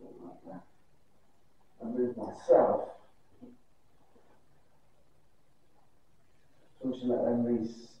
something like that. I move myself. So we should let them lease